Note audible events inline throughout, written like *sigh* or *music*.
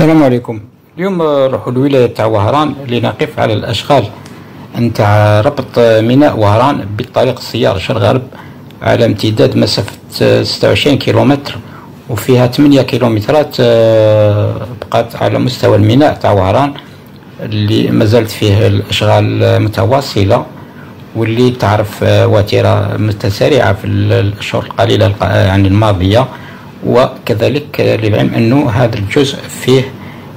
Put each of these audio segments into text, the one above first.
السلام عليكم. اليوم نروحوا لولاية تاع وهران لنقف على الأشغال نتاع ربط ميناء وهران بطريق السيار شرق غرب على امتداد مسافة 26 كيلومتر وفيها 8 كيلومترات آه، بقات على مستوى الميناء تاع وهران اللي مازالت فيه الأشغال متواصلة واللي تعرف آه، وتيرة متسارعة في الأشهر القليلة يعني الماضية. وكذلك للعلم أنه هذا الجزء فيه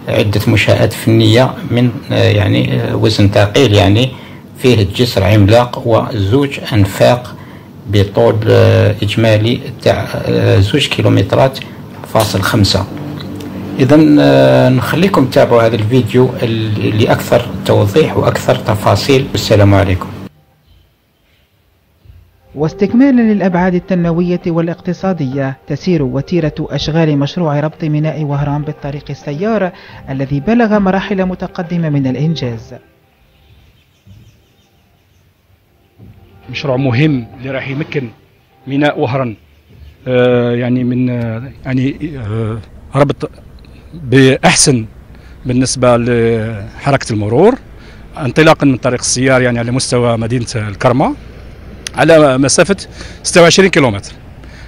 عدة منشآت فنية من يعني وزن ثقيل يعني فيه الجسر عملاق وزوج أنفاق بطول إجمالي تاع زوج كيلومترات فاصل خمسة. إذا نخليكم تتابعوا هذا الفيديو لأكثر توضيح وأكثر تفاصيل. والسلام عليكم. واستكمالا للأبعاد التنموية والاقتصادية تسير وتيرة أشغال مشروع ربط ميناء وهران بالطريق السيار الذي بلغ مراحل متقدمة من الإنجاز. مشروع مهم اللي راح يمكن ميناء وهران. آه يعني من آه يعني آه ربط بأحسن بالنسبة لحركة المرور انطلاقا من طريق السيار يعني على مستوى مدينة الكرمة. على مسافة 26 كيلومتر.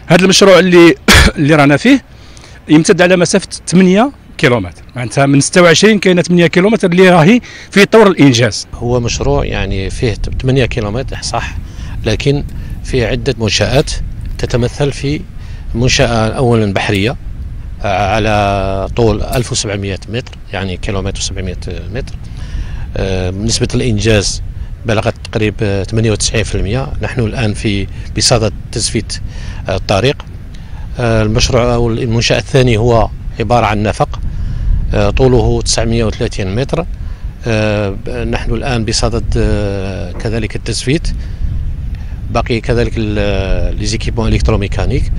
هذا المشروع اللي *coughs* اللي رانا فيه يمتد على مسافة 8 كيلومتر. معناتها من 26 كاينة 8 كيلومتر اللي راهي في طور الإنجاز. هو مشروع يعني فيه 8 كيلومتر صح. لكن فيه عدة منشآت تتمثل في منشأة اولا بحرية على طول 1700 متر يعني كيلومتر 700 متر. آه، بالنسبة للإنجاز بلغت تقريبا 98% نحن الآن في بصدد تزفيت الطريق. المشروع أو المنشأ الثاني هو عبارة عن نفق طوله 930 متر. نحن الآن بصدد كذلك التزفيت. باقي كذلك les équipements électromécaniques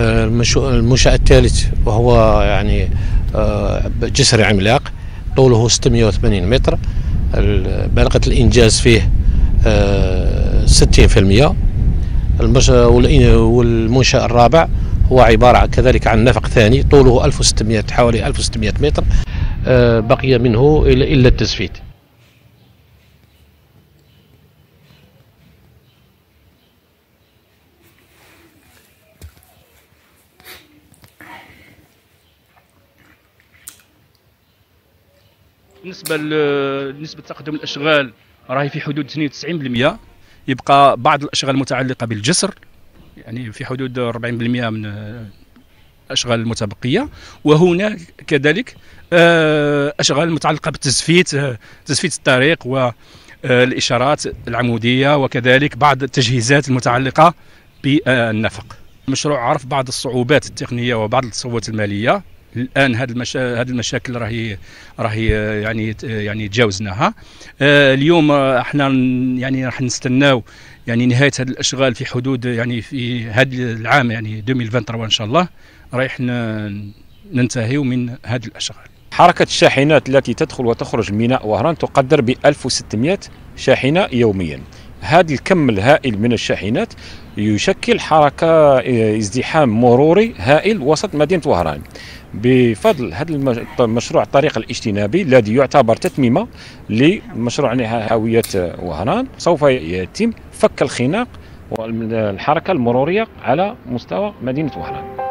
المنشأ الثالث وهو يعني جسر عملاق طوله 680 متر. بلغة الإنجاز فيه 60% آه، والمنشأ الرابع هو عبارة كذلك عن نفق ثاني. طوله 1600 حوالي 1600 متر. آه، بقي منه إلا التسفيت. بالنسبة لنسبه تقدم الأشغال راهي في حدود 92% يبقى بعض الأشغال المتعلقة بالجسر يعني في حدود 40% من الأشغال المتبقية. وهنا كذلك آه، أشغال متعلقة بالتزفيت آه، تزفيت الطريق والاشارات العمودية وكذلك بعض التجهيزات المتعلقة بالنفق. المشروع عرف بعض الصعوبات التقنية وبعض الصعوبات المالية. الآن هذه المشا... هذه المشاكل راهي راهي يعني يعني تجاوزناها آه، اليوم إحنا يعني راح نستناو يعني نهاية هذه الأشغال في حدود يعني في هذا العام يعني 2023 ان شاء الله. رايح ننتهيو من هذه الأشغال. حركة الشاحنات التي تدخل وتخرج ميناء وهران تقدر ب 1600 شاحنة يوميا. هذا الكم الهائل من الشاحنات يشكل حركة آه، ازدحام مروري هائل وسط مدينة وهران. بفضل هذا المشروع الطريق الاجتنابي الذي يعتبر تتميمة لمشروع هاوية وهران سوف يتم فك الخناق والحركة المرورية على مستوى مدينة وهران.